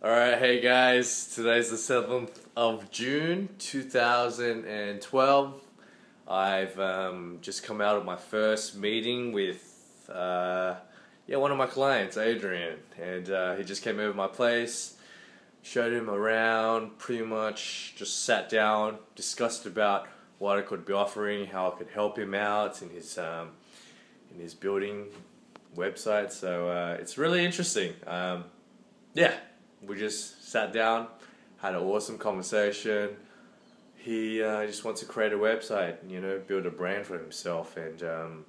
Alright, hey guys, today's the 7th of June 2012. I've um, just come out of my first meeting with uh, yeah, one of my clients, Adrian, and uh, he just came over my place, showed him around, pretty much just sat down, discussed about what I could be offering, how I could help him out in his um, in his building website. So uh, it's really interesting. Um, yeah, we just sat down, had an awesome conversation. He uh, just wants to create a website, you know, build a brand for himself, and um,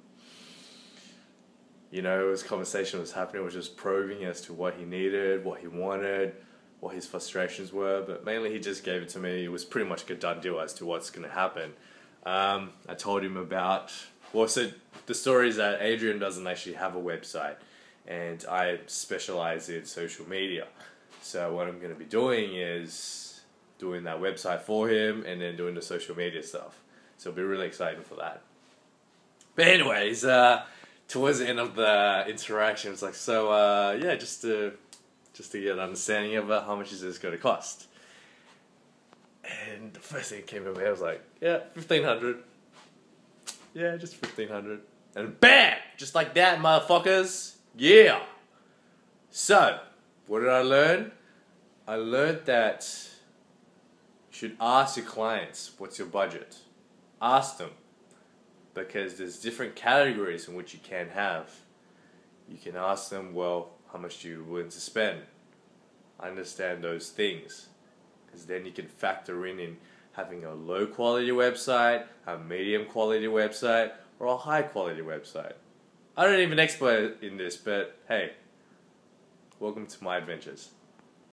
you know, his conversation was happening was just probing as to what he needed, what he wanted, what his frustrations were. But mainly, he just gave it to me. It was pretty much a done deal as to what's going to happen. Um, I told him about well, so the story is that Adrian doesn't actually have a website, and I specialize in social media. So what I'm going to be doing is doing that website for him, and then doing the social media stuff. So it'll be really exciting for that. But anyways, uh, towards the end of the interaction, it's like, so uh, yeah, just to just to get an understanding of uh, how much is this going to cost. And the first thing that came to me, I was like, yeah, fifteen hundred. Yeah, just fifteen hundred. And BAM! Just like that, motherfuckers. Yeah. So, what did I learn? I learned that you should ask your clients what's your budget. Ask them. Because there's different categories in which you can have. You can ask them, well, how much you willing to spend? Understand those things. Because then you can factor in in having a low quality website, a medium quality website, or a high quality website. I don't even expert in this, but hey, welcome to my adventures.